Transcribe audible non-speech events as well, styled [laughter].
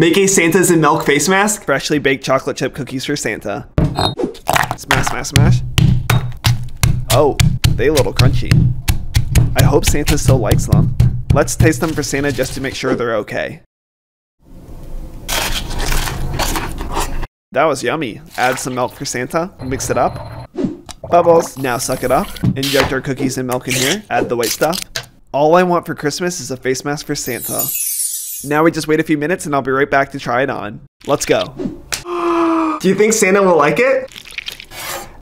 Make a Santa's in milk face mask. Freshly baked chocolate chip cookies for Santa. Smash, smash, smash. Oh, they a little crunchy. I hope Santa still likes them. Let's taste them for Santa just to make sure they're okay. That was yummy. Add some milk for Santa, mix it up. Bubbles, now suck it up. Inject our cookies and milk in here, add the white stuff. All I want for Christmas is a face mask for Santa. Now we just wait a few minutes and I'll be right back to try it on. Let's go. [gasps] Do you think Santa will like it?